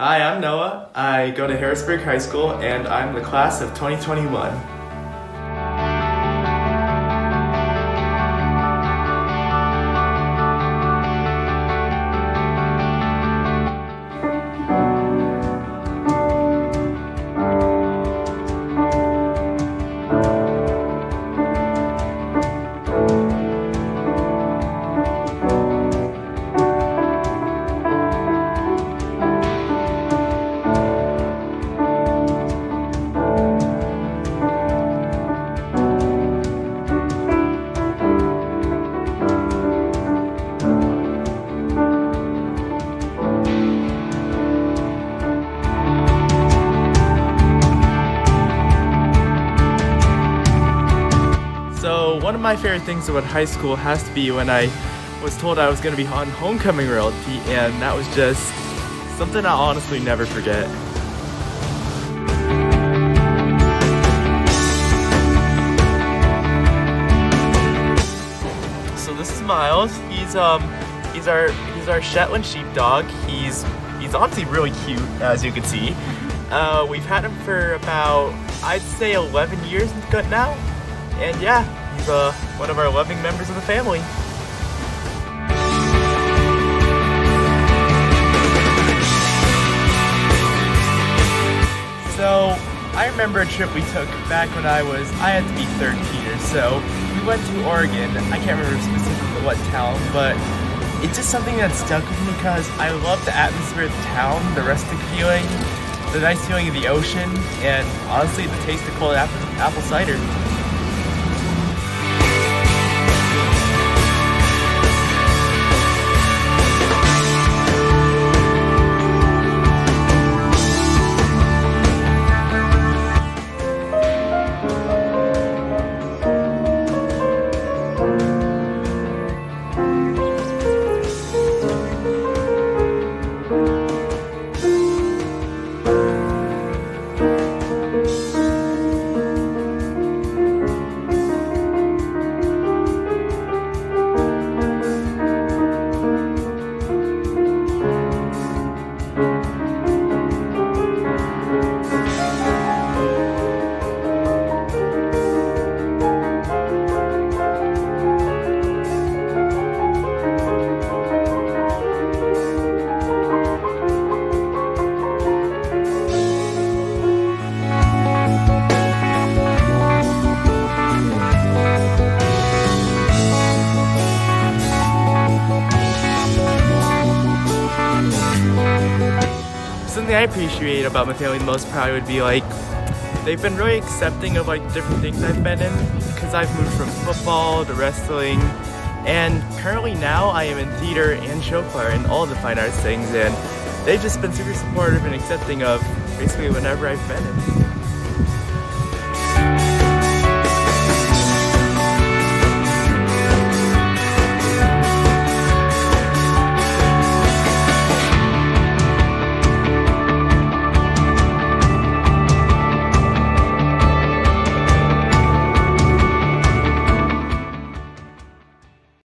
Hi, I'm Noah. I go to Harrisburg High School and I'm the class of 2021. One of my favorite things about high school has to be when I was told I was going to be on homecoming royalty and that was just something I'll honestly never forget. So this is Miles. He's um he's our he's our Shetland sheepdog. He's he's honestly really cute as you can see. Uh, we've had him for about I'd say 11 years now. And yeah, he's uh, one of our loving members of the family. So, I remember a trip we took back when I was, I had to be 13 or so. We went to Oregon. I can't remember specifically what town, but it's just something that stuck with me because I love the atmosphere of the town, the rustic feeling, the nice feeling of the ocean, and honestly, the taste of cold apple, apple cider. Something I appreciate about my family the most probably would be like they've been really accepting of like different things I've been in because I've moved from football to wrestling and currently now I am in theater and show choir and all the fine arts things and they've just been super supportive and accepting of basically whatever I've been in.